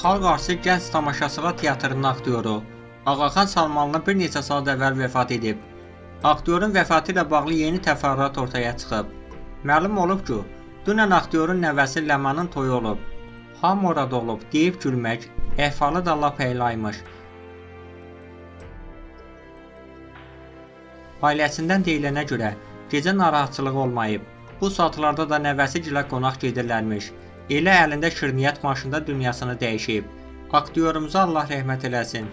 Xalq artisti gənc tamaşaçılar teatrının aktyoru Ağaxan Salmanlı bir neçə saat əvvəl vəfat edib. Aktyorun vəfatı ilə bağlı yeni təfərrüat ortaya çıxıb. Məlum olub ki, dünən aktyorun nəvəsi Ləmanın toyu olub. Hamı orada olub, deyib gülmək, əhvalı da lap əylaymış. Ailəsindən deyilənə görə gecə narahatçılığı olmayıb. Bu saatlarda da nəvəsi gilə qonaq gedirlərmiş. Elə əlində şirniyyat maşında dünyasını dəyişib. Aktyorumuza Allah rəhmət eləsin.